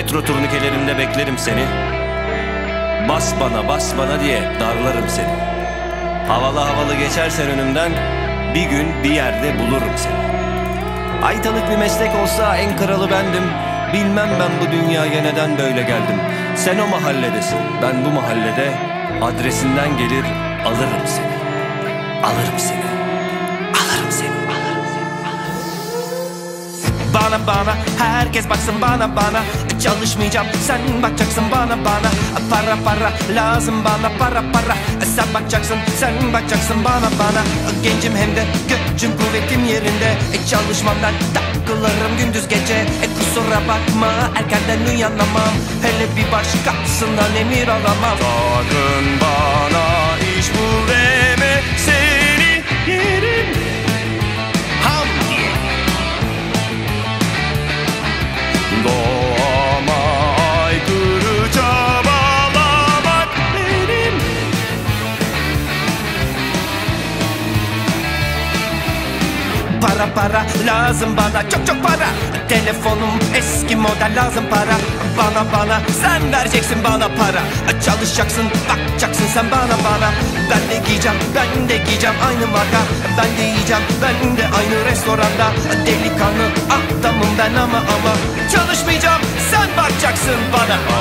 Metro turnikelerinde beklerim seni. Bas bana bas bana diye darlarım seni. Havalı havalı geçersen önümden bir gün bir yerde bulurum seni. Aytalık bir meslek olsa en kralı bendim. Bilmem ben bu dünyaya neden böyle geldim. Sen o mahalledesin, ben bu mahallede. Adresinden gelir alırım seni. Alırım seni. Alırım seni. Bana bana herkes baksın bana bana Çalışmayacağım. Sen bakacaksın bana bana. Para para lazım bana. Para para. Sen bakacaksın sen bakacaksın bana bana. Gencim hem de gücüm kuvvetim yerinde. E, Çalışmam takılırım gündüz gece. E, Kusura bakma erkenden uyanamam. Hele bir başkasından emir alamam. Sakın bana Para para. Lazım bana çok çok para. Telefonum eski model lazım para. Bana bana sen vereceksin bana para. Çalışacaksın bakacaksın sen bana bana. Ben de giyeceğim ben de giyeceğim aynı marka. Ben de yiyeceğim ben de aynı restoranda. Delikanlı adamım ben ama ama. Çalışmayacağım sen bakacaksın bana.